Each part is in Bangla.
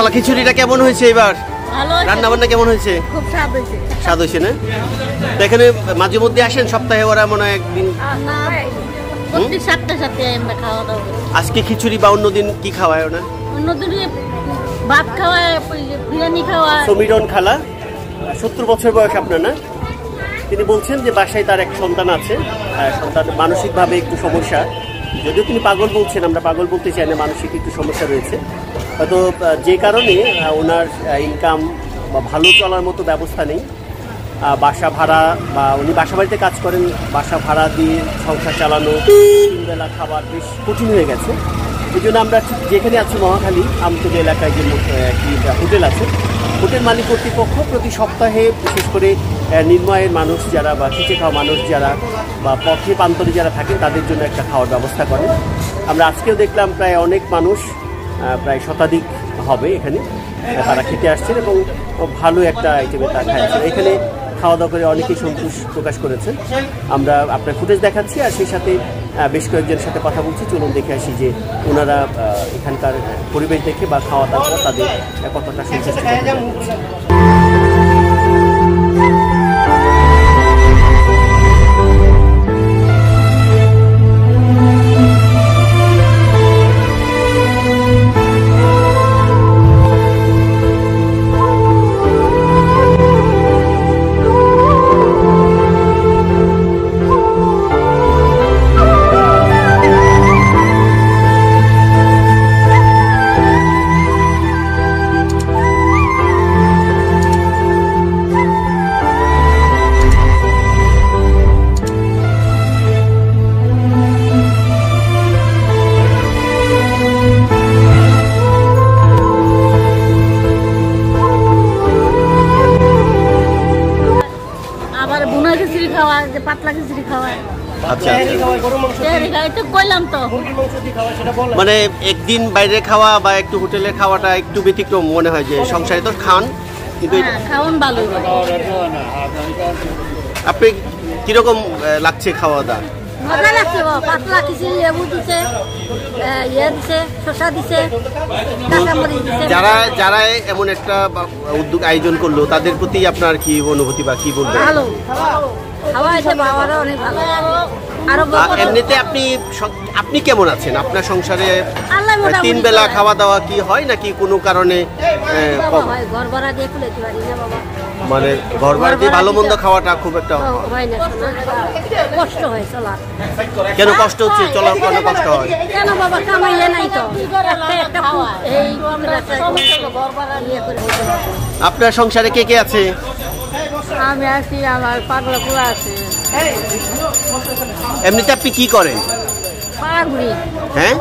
খালা খিচুড়িটা কেমন হয়েছে এবার? ভালো হয়েছে। রান্না বান্না কেমন হয়েছে? খুব স্বাদ হয়েছে। স্বাদ হয়েছে না? তো এখানে মাঝে মধ্যে আসেন সপ্তাহে ওরা মনে হয় একদিন? না আজকে খিচুড়ি বা অন্যদিন কি খাওয়ায় ওনা অন্যদিনে ভাত খাওয়ায় বিরিয়ানি খাওয়ায়। সমীরন খালা সত্তর বছর বয়স আপনার না? তিনি বলছেন যে বাসায় তার এক সন্তান আছে সন্তান মানসিকভাবে একটু সমস্যা। যদিও তিনি পাগল বলছেন আমরা পাগল বলতে চাই না মানসিক একটু সমস্যা রয়েছে। হয়তো যে কারণে ওনার ইনকাম বা ভালো চলার মতো ব্যবস্থা নেই। বাসা ভাড়া বা উনি বাসা বাড়িতে কাজ করেন, বাসা ভাড়া দিয়ে সংসার চালানো, তিনবেলা খাবার বেশ কঠিন হয়ে গেছে। এই জন্য আমরা ঠিক যেখানে আছি মহাখালী, আমতলী এলাকায় যে একটি হোটেল আছে, হোটেল মালিক কর্তৃপক্ষ প্রতি সপ্তাহে বিশেষ করে নির্ময়ের মানুষ যারা বা খেটে খাওয়া মানুষ যারা বা পথে প্রান্তরে যারা থাকেন, তাদের জন্য একটা খাওয়ার ব্যবস্থা করেন। আমরা আজকেও দেখলাম প্রায় অনেক মানুষ প্রায় শতাধিক হবে এখানে। তারা খেতে আসছেন এবং ভালো একটা আইটেমে তারা খাচ্ছেন এখানে খাওয়া দাওয়া করে অনেকেই সন্তোষ প্রকাশ করেছেন। আমরা আপনার ফুটেজ দেখাচ্ছি আর সেই সাথে বেশ কয়েকজনের সাথে কথা বলছি। চলুন দেখে আসি যে ওনারা এখানকার পরিবেশ দেখে বা খাওয়া দাওয়া তাদের কতটা সন্তুষ্ট পাতলা খিচুড়ি খাওয়ায়। আচ্ছা। তেহারি কইলাম তো। মানে একদিন বাইরে খাওয়া বা একটু হোটেলে খাওয়াটা একটু ব্যতিক্রম মনে হয় যে সংসারে তো খান কিন্তু ভালো। আপনি কীরকম লাগছে খাওয়া দাওয়া মজা লাগছে পাতলা খিচুড়ি লেবু দিছে ইয়ে দিছে শসা দিছে যারা যারা এমন একটা উদ্যোগ আয়োজন করল তাদের প্রতি আপনার কি অনুভূতি বা কি বলবেন? ভালো। খাওয়া আছে বাবারও অনেক ভালো আরও এমনিতে আপনি আপনি কেমন আছেন? আপনার সংসারে তিন বেলা খাওয়া দাওয়া কি হয় নাকি কোনো কারণে ঘর ভাড়া দিয়ে খুলে পারি না বাবা। মানে ঘর ভালো মন্দ খাওয়াটা খুব একটা হয় না কষ্ট হয় কেন কষ্ট হচ্ছে? চলার কেন কষ্ট হয়? কেন বাবা কামাইলে নাই তো? আপনার সংসারে কে কে আছে? আমি আছি আমার পাগলা পোলা আছে এমনিতে আপনি কি করেন? পাগড়ি হ্যাঁ?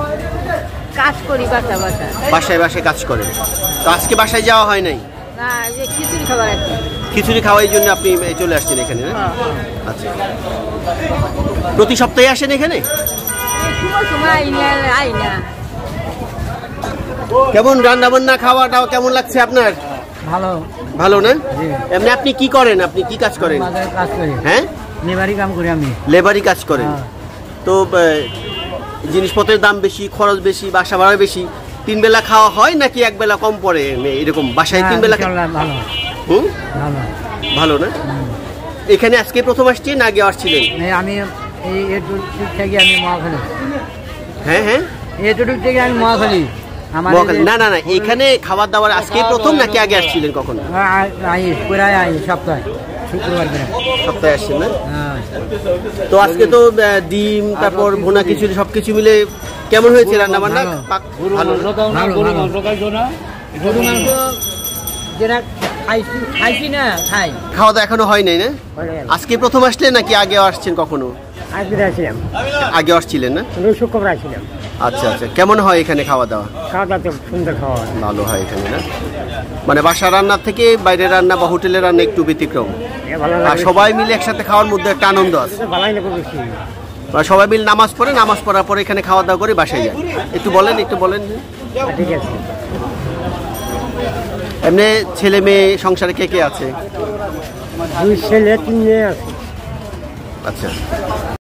কাজ করি বাসা বাসা। বাসায় বাসায় কাজ করেন। তো আজকে বাসায় যাওয়া হয় নাই? না যে খিচুড়ি খাবার আছে। খিচুড়ি খাওয়ার জন্য আপনি চলে আসছেন এখানে না? আচ্ছা। প্রতি সপ্তাহে আসেন এখানে? কেমন রান্না বান্না খাওয়া টাওয়া কেমন লাগছে আপনার? ভালো। ভালো না? এমনি আপনি কি করেন? আপনি কি কাজ করেন? কাজ করি। হ্যাঁ? লেবারি কাম করি আমি। লেবারি কাজ করেন। হ্যাঁ। তো জিনিসপত্রের দাম বেশি খরচ বেশি বাসা ভাড়া বেশি তিন বেলা খাওয়া হয় নাকি এক বেলা কম পড়ে? এরকম বাসায় তিন হ্যাঁ, বেলা ভালো। হুম? ভালো। ভালো না? এখানে আজকে প্রথম আসছেন না আগে আসছিলেন? আমি এই এটুক থেকে আমি মহাখালী। হ্যাঁ হ্যাঁ। এটুক থেকে আমি মহাখালী। না না না এখানে খাবার দাবার আজকে প্রথম নাকি আগে আসছিলেন কখন? প্রায় সপ্তাহে শুক্রবার সপ্তাহে আসছেন না? হ্যাঁ। তো আজকে তো ডিম তারপর ভুনা খিচুড়ি সবকিছু মিলে কেমন হয়েছে রান্না বান্না খাওয়া দাওয়া এখনও হয় নাই না? আজকে প্রথম আসলেন নাকি আগে আসছেন কখনো? আজকে আসছিলাম। আগে আসছিলেন না? শুক্রবার আসছিলাম। আচ্ছা আচ্ছা। কেমন হয় এখানে খাওয়া দাওয়া? খাওয়া দাওয়া তো সুন্দর খাওয়া হয়। ভালো হয় এখানে না? মানে বাসা রান্নার থেকে বাইরের রান্না বা হোটেলের রান্না একটু ব্যতিক্রম। আর সবাই মিলে একসাথে খাওয়ার মধ্যে একটা আনন্দ আছে। আর সবাই মিলে নামাজ পড়ে নামাজ পড়ার পরে এখানে খাওয়া দাওয়া করে বাসায় যায়। একটু বলেন একটু বলেন। ঠিক আছে। এমনি ছেলে মেয়ে সংসারে কে কে আছে? দুই ছেলে তিন মেয়ে আছে। আচ্ছা।